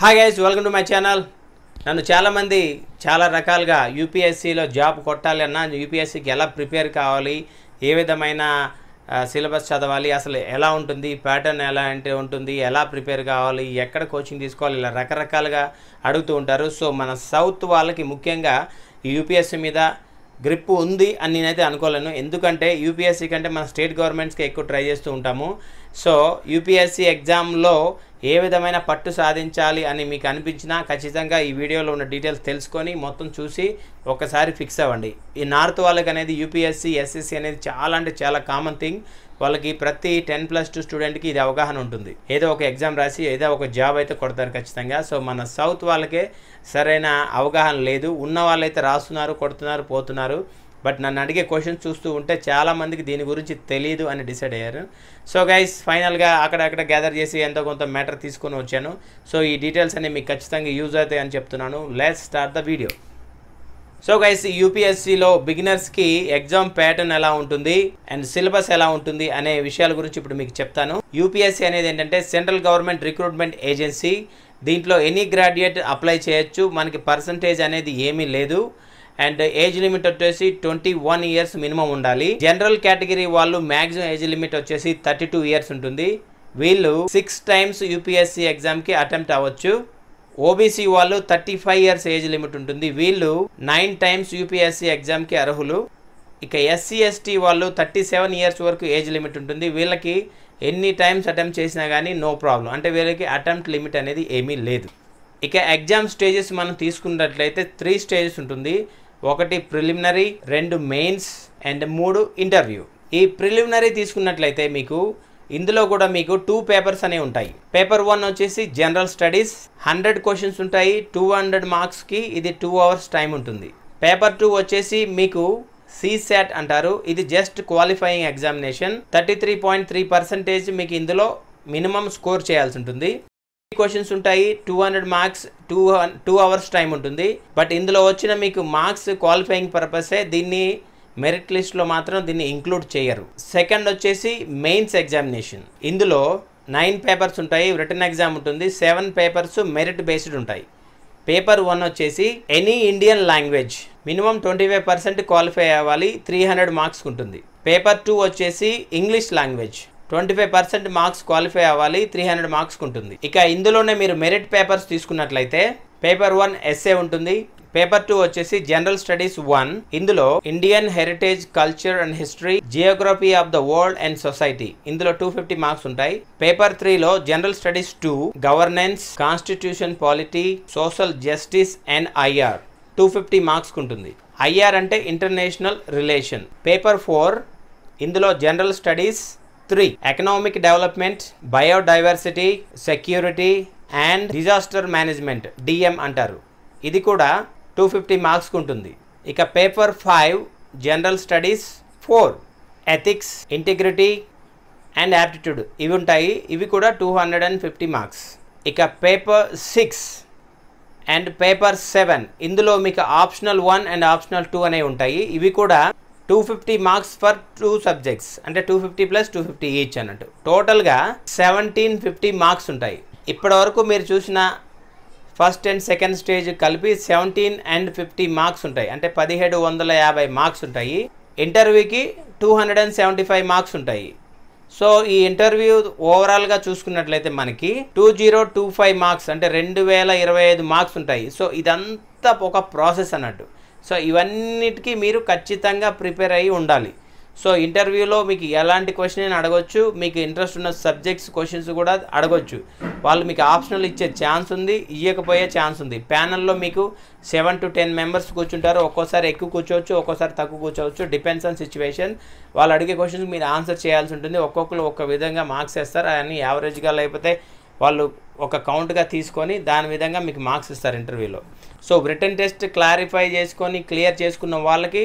Hi guys welcome to my channel నన్ను చాలామంది చాలా రకాలుగా యూపీఎస్సీలో జాబ్ కొట్టాలి అన్నా యూపీఎస్సీకి ఎలా ప్రిపేర్ కావాలి ఏ విధమైన సిలబస్ చదవాలి అసలు ఎలా ఉంటుంది ప్యాటర్న్ ఎలా అంటే ఉంటుంది ఎలా ప్రిపేర్ కావాలి ఎక్కడ కోచింగ్ తీసుకోవాలి ఇలా రకరకాలుగా అడుగుతూ ఉంటారు. సో మన సౌత్ వాళ్ళకి ముఖ్యంగా యూపీఎస్సీ మీద గ్రిప్ ఉంది అని నేనైతే అనుకోలేను. ఎందుకంటే యూపీఎస్సీ కంటే మన స్టేట్ గవర్నమెంట్స్కి ఎక్కువ ట్రై చేస్తూ ఉంటాము. సో యూపీఎస్సీ ఎగ్జామ్లో ఏ విధమైన పట్టు సాధించాలి అని మీకు అనిపించినా ఖచ్చితంగా ఈ వీడియోలో ఉన్న డీటెయిల్స్ తెలుసుకొని మొత్తం చూసి ఒకసారి ఫిక్స్ అవ్వండి. ఈ నార్త్ వాళ్ళకి అనేది యూపీఎస్సీ ఎస్ఎస్సి అనేది చాలా అంటే చాలా కామన్ థింగ్. వాళ్ళకి ప్రతి టెన్ ప్లస్ టూ స్టూడెంట్కి ఇది అవగాహన ఉంటుంది. ఏదో ఒక ఎగ్జామ్ రాసి ఏదో ఒక జాబ్ అయితే కొడతారు ఖచ్చితంగా. సో మన సౌత్ వాళ్ళకే సరైన అవగాహన లేదు. ఉన్న వాళ్ళైతే రాస్తున్నారు కొడుతున్నారు పోతున్నారు. బట్ నన్ను అడిగే క్వశ్చన్స్ చూస్తూ ఉంటే చాలామందికి దీని గురించి తెలియదు అని డిసైడ్ అయ్యారు. సో గైస్ ఫైనల్గా అక్కడక్కడ గ్యాదర్ చేసి ఎంతో కొంత మ్యాటర్ తీసుకొని వచ్చాను. సో ఈ డీటెయిల్స్ అన్ని మీకు ఖచ్చితంగా యూజ్ అవుతాయి అని చెప్తున్నాను. Let's start the video so guys యూపీఎస్సీలో బిగినర్స్కి ఎగ్జామ్ ప్యాటర్న్ ఎలా ఉంటుంది అండ్ సిలబస్ ఎలా ఉంటుంది అనే విషయాల గురించి ఇప్పుడు మీకు చెప్తాను. యూపీఎస్సీ అనేది ఏంటంటే సెంట్రల్ గవర్నమెంట్ రిక్రూట్మెంట్ ఏజెన్సీ దీంట్లో ఎనీ గ్రాడ్యుయేట్ అప్లై చేయొచ్చు. మనకి పర్సంటేజ్ అనేది ఏమీ లేదు. అండ్ ఏజ్ లిమిట్ వచ్చేసి ట్వంటీ వన్ ఇయర్స్ మినిమం ఉండాలి. జనరల్ కేటగిరీ వాళ్ళు మ్యాక్సిమం ఏజ్ లిమిట్ వచ్చేసి థర్టీ టూ ఇయర్స్ ఉంటుంది. వీళ్ళు సిక్స్ టైమ్స్ యూపీఎస్సీ ఎగ్జామ్కి అటెంప్ట్ అవ్వచ్చు. ఓబీసీ వాళ్ళు thirty five years age limit ఉంటుంది. వీళ్ళు నైన్ టైమ్స్ యూపీఎస్సీ ఎగ్జామ్కి అర్హులు. ఇక ఎస్సీ ఎస్టీ వాళ్ళు థర్టీ సెవెన్ ఇయర్స్ వరకు ఏజ్ లిమిట్ ఉంటుంది. వీళ్ళకి ఎన్ని టైమ్స్ అటెంప్ట్ చేసినా కానీ నో ప్రాబ్లం అంటే వీళ్ళకి అటెంప్ట్ లిమిట్ అనేది ఏమీ లేదు. ఇక ఎగ్జామ్ స్టేజెస్ మనం తీసుకున్నట్లయితే త్రీ స్టేజెస్ ఉంటుంది. ఒకటి ప్రిలిమినరీ రెండు మెయిన్స్ అండ్ మూడు ఇంటర్వ్యూ. ఈ ప్రిలిమినరీ తీసుకున్నట్లయితే మీకు ఇందులో కూడా మీకు టూ పేపర్స్ అనేవి ఉంటాయి. పేపర్ వన్ వచ్చేసి జనరల్ స్టడీస్ హండ్రెడ్ క్వశ్చన్స్ ఉంటాయి టూ హండ్రెడ్ మార్క్స్కి ఇది టూ అవర్స్ టైం ఉంటుంది. పేపర్ టూ వచ్చేసి మీకు సిసాట్ అంటారు ఇది just qualifying examination. Thirty three point three percentage మీకు ఇందులో మినిమం స్కోర్ చేయాల్సి ఉంటుంది. క్వశ్చన్స్ ఉంటాయి. Two hundred marks two two hours time ఉంటుంది. బట్ ఇందులో వచ్చిన మీకు మార్క్స్ క్వాలిఫైయింగ్ పర్పసే దీన్ని మెరిట్ లిస్ట్లో మాత్రం దీన్ని ఇంక్లూడ్ చేయరు. సెకండ్ వచ్చేసి మెయిన్స్ ఎగ్జామినేషన్ ఇందులో నైన్ పేపర్స్ ఉంటాయి రిటర్న్ ఎగ్జామ్ ఉంటుంది సెవెన్ పేపర్స్ మెరిట్ బేస్డ్ ఉంటాయి. పేపర్ వన్ వచ్చేసి any Indian language minimum twenty five percent qualify అవ్వాలి త్రీ హండ్రెడ్ మార్క్స్ ఉంటుంది. పేపర్ టూ వచ్చేసి English language twenty five percent marks qualify అవ్వాలి three hundred marks ఉంటుంది ఇక ఇందులోనే మీరు మెరిట్ పేపర్స్ తీసుకున్నట్లయితే పేపర్ వన్ ఎస్ఏ ఉంటుంది. పేపర్ టూ వచ్చేసి జనరల్ స్టడీస్ వన్ ఇందులో Indian heritage culture and history geography of the world and society ఇందులో టూ ఫిఫ్టీ మార్క్స్ ఉంటాయి. పేపర్ త్రీలో general studies two governance constitution polity social justice and IR two fifty marks ఉంటుంది IR అంటే international relation paper four ఇందులో general studies three economic development biodiversity security and disaster management DM అంటారు. ఇది కూడా two fifty మార్క్స్కి ఉంటుంది. ఇక paper five general studies four ethics integrity and aptitude ఇవి ఉంటాయి. ఇవి కూడా two hundred and fifty marks ఇక paper six and paper seven ఇందులో మీకు optional one and optional two అనేవి ఉంటాయి. ఇవి కూడా two fifty marks for two subjects. అంటే two fifty plus two fifty each అన్నట్టు. టోటల్గా సెవెంటీన్ ఫిఫ్టీ మార్క్స్ ఉంటాయి. ఇప్పటివరకు మీరు చూసిన ఫస్ట్ అండ్ సెకండ్ స్టేజ్ కలిపి సెవెంటీన్ అండ్ ఫిఫ్టీ మార్క్స్ ఉంటాయి. అంటే పదిహేడు వందల యాభై మార్క్స్ ఉంటాయి. ఇంటర్వ్యూకి two hundred and seventy five marks ఉంటాయి. సో ఈ ఇంటర్వ్యూ ఓవరాల్గా చూసుకున్నట్లయితే మనకి two zero two five marks అంటే రెండు వేల ఇరవై ఐదు మార్క్స్ ఉంటాయి. సో ఇదంతా ఒక ప్రాసెస్ అన్నట్టు. సో ఇవన్నిటికీ మీరు ఖచ్చితంగా ప్రిపేర్ అయ్యి ఉండాలి. సో ఇంటర్వ్యూలో మీకు ఎలాంటి క్వశ్చన్ అయినా అడగొచ్చు. మీకు ఇంట్రెస్ట్ ఉన్న సబ్జెక్ట్స్ క్వశ్చన్స్ కూడా అడగొచ్చు. వాళ్ళు మీకు ఆప్షనల్ ఇచ్చే ఛాన్స్ ఉంది ఇవ్వకపోయే ఛాన్స్ ఉంది. ప్యానల్లో మీకు సెవెన్ టు టెన్ మెంబర్స్ కూర్చుంటారు. ఒక్కోసారి ఎక్కువ కూర్చోవచ్చు ఒక్కోసారి తక్కువ కూర్చోవచ్చు. డిపెండ్స్ ఆన్ సిచ్యువేషన్ వాళ్ళు అడిగే క్వశ్చన్స్ మీరు ఆన్సర్ చేయాల్సి ఉంటుంది. ఒక్కొక్కరు ఒక్క విధంగా మార్క్స్ వేస్తారు. అవన్నీ యావరేజ్గా లేకపోతే వాళ్ళు ఒక కౌంట్గా తీసుకొని దాని విధంగా మీకు మార్క్స్ ఇస్తారు ఇంటర్వ్యూలో సో రిటర్న్ టెస్ట్ క్లారిఫై చేసుకొని క్లియర్ చేసుకున్న వాళ్ళకి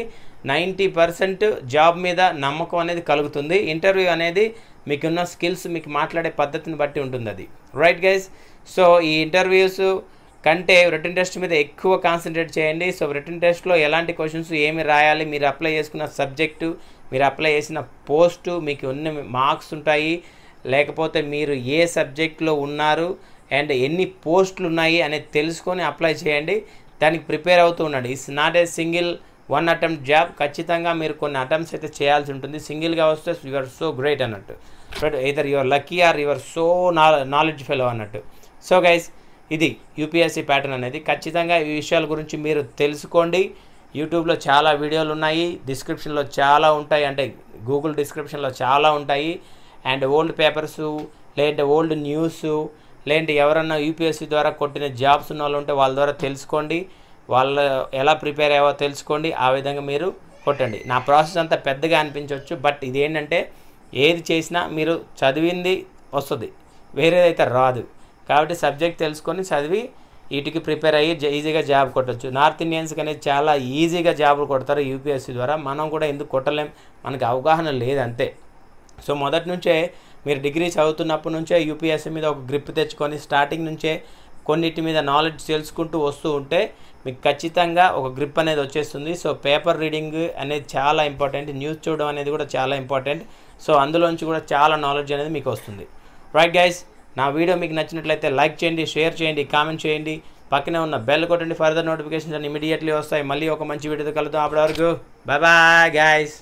నైంటీ పర్సెంట్ జాబ్ మీద నమ్మకం అనేది కలుగుతుంది. ఇంటర్వ్యూ అనేది మీకున్న స్కిల్స్ మీకు మాట్లాడే పద్ధతిని బట్టి ఉంటుంది అది. రైట్ గైస్ సో ఈ ఇంటర్వ్యూస్ కంటే రిటర్న్ టెస్ట్ మీద ఎక్కువ కాన్సన్ట్రేట్ చేయండి. సో రిటర్న్ టెస్ట్లో ఎలాంటి క్వశ్చన్స్ ఏమి రాయాలి మీరు అప్లై చేసుకున్న సబ్జెక్టు మీరు అప్లై చేసిన పోస్టు మీకు ఉన్న మార్క్స్ ఉంటాయి లేకపోతే మీరు ఏ సబ్జెక్ట్లో ఉన్నారు అండ్ ఎన్ని పోస్టులు ఉన్నాయి అనేది తెలుసుకొని అప్లై చేయండి. దానికి ప్రిపేర్ అవుతూ ఉండండి. It's not a single one attempt job ఖచ్చితంగా మీరు కొన్ని అటెంప్ట్స్ అయితే చేయాల్సి ఉంటుంది. సింగిల్గా వస్తే యువర్ సో గ్రేట్ అన్నట్టు. But either you're lucky or you're so knowledge fellow అన్నట్టు. సో గైస్ ఇది యూపీఎస్సీ ప్యాటర్న్ అనేది. ఖచ్చితంగా ఈ విషయాల గురించి మీరు తెలుసుకోండి. యూట్యూబ్లో చాలా వీడియోలు ఉన్నాయి. డిస్క్రిప్షన్లో చాలా ఉంటాయి. అంటే గూగుల్ డిస్క్రిప్షన్లో చాలా ఉంటాయి. అండ్ ఓల్డ్ పేపర్స్ లేదంటే ఓల్డ్ న్యూస్ లేదంటే ఎవరన్నా యూపీఎస్సీ ద్వారా కొట్టిన జాబ్స్ ఉన్న వాళ్ళు ఉంటే వాళ్ళ ద్వారా తెలుసుకోండి. వాళ్ళ ఎలా ప్రిపేర్ అయ్యావో తెలుసుకోండి. ఆ విధంగా మీరు కొట్టండి. నా ప్రాసెస్ అంతా పెద్దగా అనిపించవచ్చు. బట్ ఇదేంటంటే ఏది చేసినా మీరు చదివింది వస్తుంది. వేరేదైతే రాదు. కాబట్టి సబ్జెక్ట్ తెలుసుకొని చదివి వీటికి ప్రిపేర్ అయ్యి ఈజీగా జాబ్ కొట్టచ్చు. నార్త్ ఇండియన్స్కి అనేది చాలా ఈజీగా జాబులు కొడతారు యూపీఎస్సీ ద్వారా. మనం కూడా ఎందుకు కొట్టలేం? మనకి అవగాహన లేదు అంతే. సో మొదటి నుంచే మీరు డిగ్రీ చదువుతున్నప్పటి నుంచే యూపీఎస్సీ మీద ఒక గ్రిప్ తెచ్చుకొని స్టార్టింగ్ నుంచే కొన్నిటి మీద నాలెడ్జ్ తెలుసుకుంటూ వస్తూ ఉంటే మీకు ఖచ్చితంగా ఒక గ్రిప్ అనేది వచ్చేస్తుంది. సో పేపర్ రీడింగ్ అనేది చాలా ఇంపార్టెంట్ న్యూస్ చూడడం అనేది కూడా చాలా ఇంపార్టెంట్ సో అందులోంచి కూడా చాలా నాలెడ్జ్ అనేది మీకు వస్తుంది. రైట్ గైస్ నా వీడియో మీకు నచ్చినట్లయితే లైక్ చేయండి షేర్ చేయండి కామెంట్ చేయండి. పక్కనే ఉన్న బెల్ కొట్టండి. ఫర్దర్ నోటిఫికేషన్స్ అన్ని ఇమీడియట్లీ వస్తాయి. మళ్ళీ ఒక మంచి వీడియోతో కలుద్దాం. అప్పటి వరకు బాయ్ బాయ్ గైస్